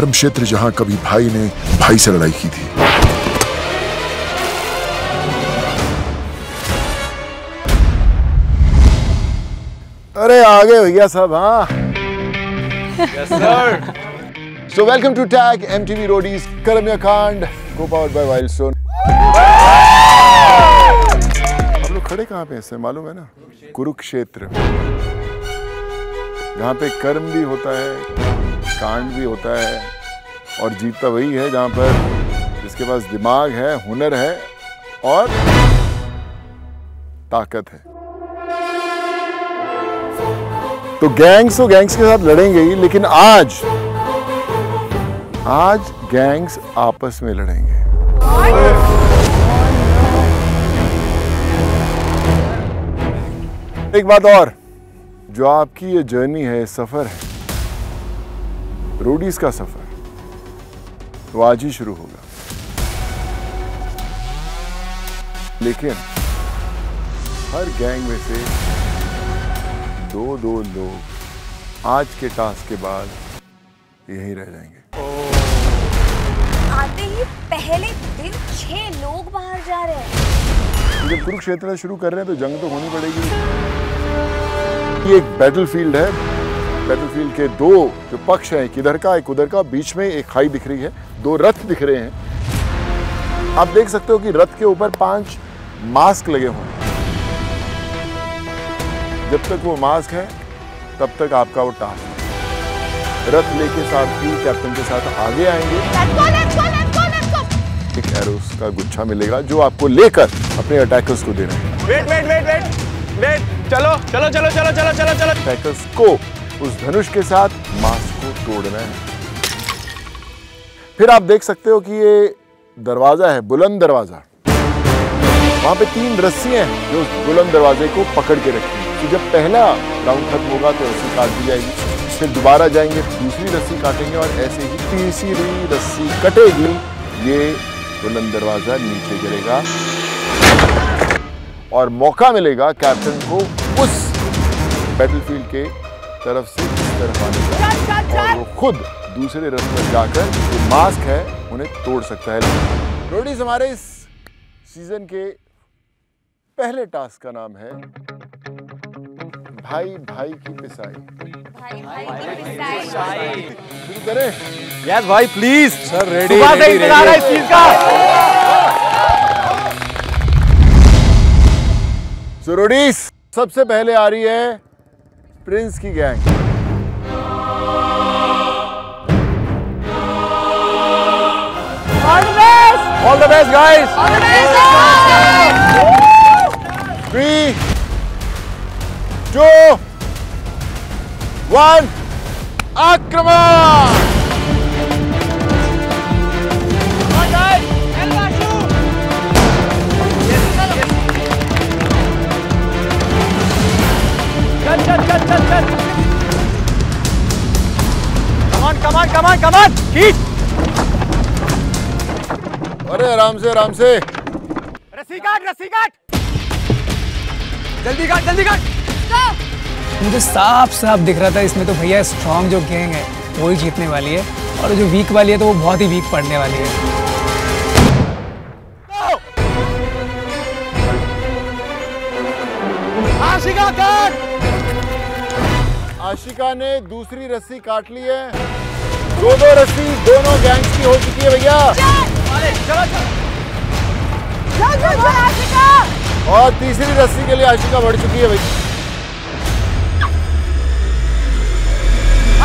धर्म क्षेत्र जहाँ कभी भाई ने भाई से लड़ाई की थी। अरे आ गए भैया सब हाँ। So welcome to tag M TV Roadies Karm ya Kaand को पावर्ड बाय वाइल्ड स्टोन आप लोग खड़े कहाँ पे हैं मालूम है ना? कुरुक्षेत्र। जहाँ पे कर्म भी होता है। कांड भी होता है और जीतता वही है जहाँ पर जिसके पास दिमाग है, हुनर है और ताकत है। तो गैंग्स तो गैंग्स के साथ लड़ेंगे ही, लेकिन आज आज गैंग्स आपस में लड़ेंगे। एक बात और, जो आपकी ये जर्नी है सफ़र है रोडीज का सफ़र। वो आज ही शुरू होगा। लेकिन हर गैंग में से दो दो लोग आज के टास्क के बाद यहीं रह जाएँगे। आते ही पहले दिन छह लोग बाहर जा रहे हैं। जब कुरुक्षेत्र शुरू कर रहे हैं तो जंग तो होनी पड़ेगी। ये एक बैटलफील्ड है। बैटलफील्ड के दो जो पक्ष हैं एक इधर का एक उधर का बीच में एक खाई दिख रही है दो रथ दिख रहे हैं। आप देख सकते हो कि रथ के ऊपर पाँच मास्क लगे हुए हैं। जब तक वो मास्क है तब तक आपका वो टास्क है। रथ लेके साथ ही कैप्टन के साथ आगे आएँगे। Let's go, let's go, let's go, let's go. एक एरोस का गुच्छा मिलेगा जो आपको लेकर अपने अटैकर्स को देना है। Wait wait wait wait wait चलो चलो चलो चलो चलो चलो चलो। अटैकर्स को उस धनुष के साथ मास्क को तोड़ना है। फिर आप देख सकते हो कि ये दरवाज़ा है, बुलंद दरवाज़ा। वहाँ पे तीन रस्सियाँ हैं जो बुलंद दरवाजे को पकड़ के रखी हैं। तो जब पहला राउंड खत्म होगा तो रस्सी काट दी जाएगी। फिर दोबारा जाएँगे, दूसरी रस्सी काटेंगे और ऐसे ही तीसरी रस्सी कटेगी। ये बुलंद दरवाज़ा नीचे गिरेगा। और मौका मिलेगा कैप्टन को उस बैटलफील्ड के तरफ़ से इस तरफ़ आने का और वो खुद दूसरे रथ पर जाकर जो मास्क है उन्हें तोड़ सकता है। रोडीज हमारे इस सीज़न के पहले टास्क का नाम है भाई भाई की पिसाई। भाई भाई की पिसाई। शुरू करें। यस भाई प्लीज़ सर रेडी सुबह से इंतज़ार है इस चीज़ का। सो रोडीज सबसे पहले आ रही है प्रिंस की gang. All the best guys three two one आक्रमण कमान कमान कमान कमान खींच अरे आराम से आराम से। रस्सी काट रस्सी काट। जल्दी काट जल्दी काट। मुझे साफ़ साफ़ दिख रहा था इसमें तो भैया स्ट्रांग जो गैंग है वो ही जीतने वाली है। और जो वीक वाली है तो वो बहुत ही वीक पड़ने वाली है। आशिका काट आशिका ने दूसरी रस्सी काट ली है। दो दो रस्सी दोनों गैंग्स की हो चुकी है भैया चलो चलो चल चल चल आशिका और तीसरी रस्सी के लिए आशिका बढ़ चुकी है भैया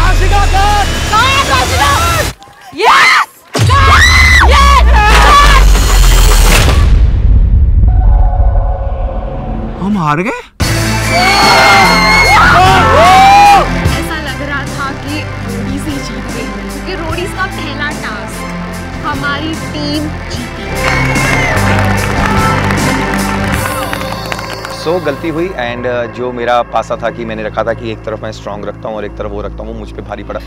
आशिका काट Yes, आशिका Yes! Yes! हम हार गए हमारी टीम सो गलती हुई एंड जो मेरा पासा था कि मैंने रखा था कि एक तरफ़ मैं स्ट्रांग रखता हूँ और एक तरफ़ वो रखता हूँ, वो मुझ पर भारी पड़ा।